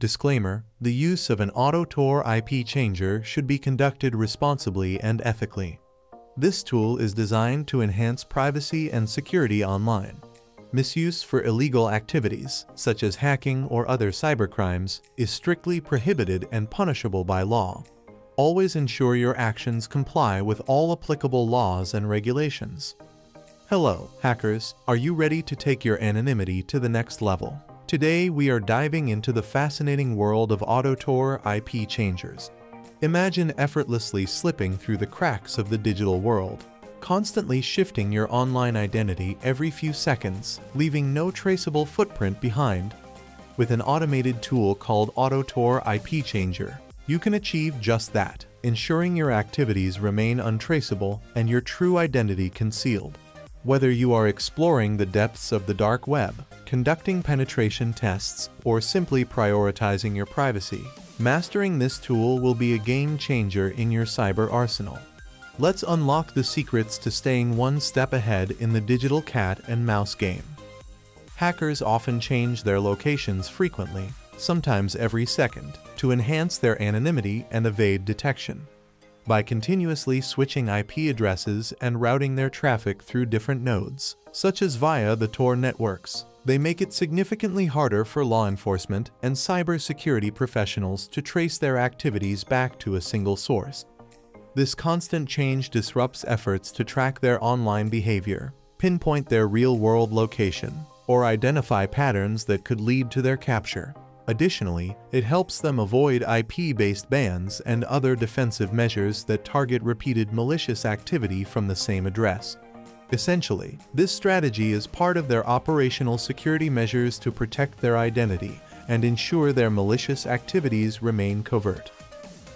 Disclaimer, the use of an AutoTor IP changer should be conducted responsibly and ethically. This tool is designed to enhance privacy and security online. Misuse for illegal activities, such as hacking or other cybercrimes, is strictly prohibited and punishable by law. Always ensure your actions comply with all applicable laws and regulations. Hello, hackers. Are you ready to take your anonymity to the next level? Today, we are diving into the fascinating world of AutoTor IP changers. Imagine effortlessly slipping through the cracks of the digital world, constantly shifting your online identity every few seconds, leaving no traceable footprint behind. With an automated tool called AutoTor IP Changer, you can achieve just that, ensuring your activities remain untraceable and your true identity concealed. Whether you are exploring the depths of the dark web, conducting penetration tests, or simply prioritizing your privacy, mastering this tool will be a game changer in your cyber arsenal. Let's unlock the secrets to staying one step ahead in the digital cat and mouse game. Hackers often change their locations frequently, sometimes every second, to enhance their anonymity and evade detection by continuously switching IP addresses and routing their traffic through different nodes, such as via the Tor networks. They make it significantly harder for law enforcement and cybersecurity professionals to trace their activities back to a single source. This constant change disrupts efforts to track their online behavior, pinpoint their real-world location, or identify patterns that could lead to their capture. Additionally, it helps them avoid IP-based bans and other defensive measures that target repeated malicious activity from the same address. Essentially, this strategy is part of their operational security measures to protect their identity and ensure their malicious activities remain covert.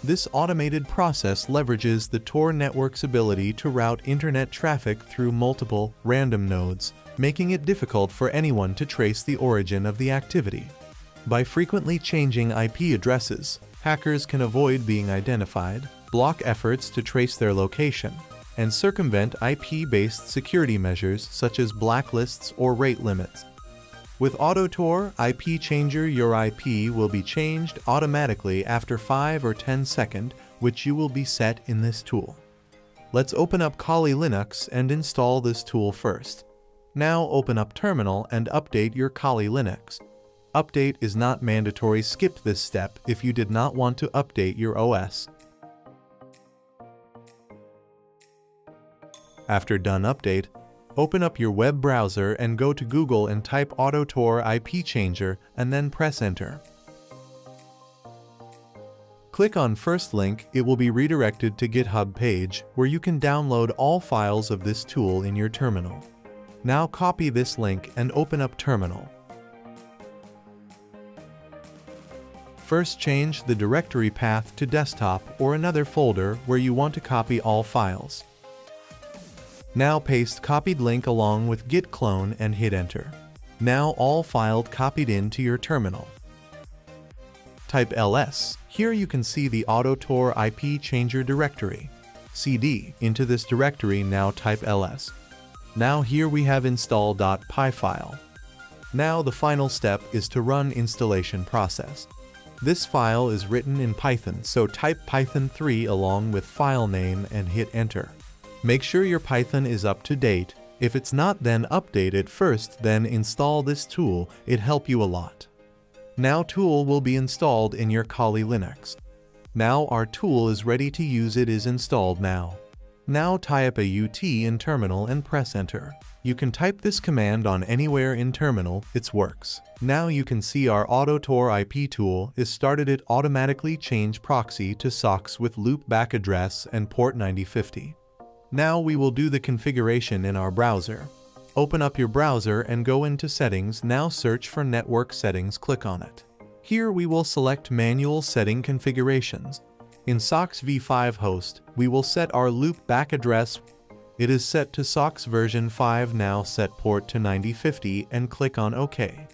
This automated process leverages the Tor network's ability to route internet traffic through multiple, random nodes, making it difficult for anyone to trace the origin of the activity. By frequently changing IP addresses, hackers can avoid being identified, block efforts to trace their location, and circumvent IP-based security measures such as blacklists or rate limits. With AutoTor IP Changer, your IP will be changed automatically after 5 or 10 seconds, which you will be set in this tool. Let's open up Kali Linux and install this tool first. Now open up Terminal and update your Kali Linux update is not mandatory skip this step if you did not want to update your OS. After done update, open up your web browser and go to Google and type AutoTor IP Changer and then press enter. Click on first link, it will be redirected to GitHub page where you can download all files of this tool in your terminal. Now copy this link and open up terminal. First change the directory path to desktop or another folder where you want to copy all files. Now paste copied link along with git clone and hit enter. Now all filed copied into your terminal. Type ls. Here you can see the AutoTor IP changer directory. cd. Into this directory now type ls. Now here we have install.py file. Now the final step is to run installation process. This file is written in Python, so type Python 3 along with file name and hit enter. Make sure your Python is up to date. If it's not then update it first, then install this tool, it help you a lot. Now tool will be installed in your Kali Linux. Now our tool is ready to use it is installed now. Now type a UT in terminal and press enter. You can type this command on anywhere in terminal, it works. Now you can see our AutoTor IP tool is started it automatically change proxy to socks with loop back address and port 9050. Now we will do the configuration in our browser. Open up your browser and go into settings, now search for network settings, click on it. Here we will select manual setting configurations. In SOCKS v5 host, we will set our loop back address it is set to SOCKS version 5 now set port to 9050 and click on OK.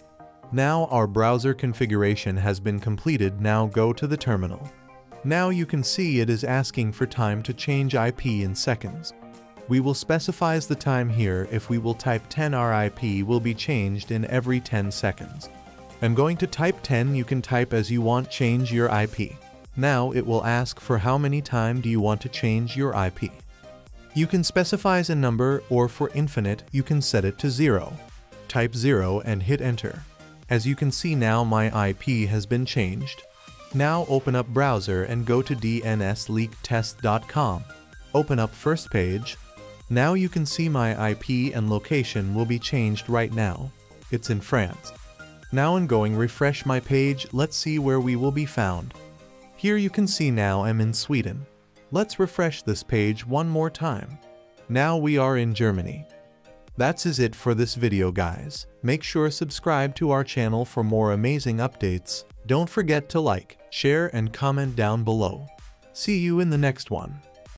Now our browser configuration has been completed now go to the terminal. Now you can see it is asking for time to change IP in seconds. We will specify the time here if we will type 10 RIP will be changed in every 10 seconds. I'm going to type 10 you can type as you want change your IP. Now it will ask for how many time do you want to change your IP. You can specify a number or for infinite you can set it to 0. Type 0 and hit enter. As you can see now my IP has been changed. Now open up browser and go to dnsleaktest.com. Open up first page. Now you can see my IP and location will be changed right now. It's in France. Now in going refresh my page, let's see where we will be found. Here you can see now I'm in Sweden. Let's refresh this page one more time. Now we are in Germany. That's is it for this video guys. Make sure subscribe to our channel for more amazing updates. Don't forget to like, share and comment down below. See you in the next one.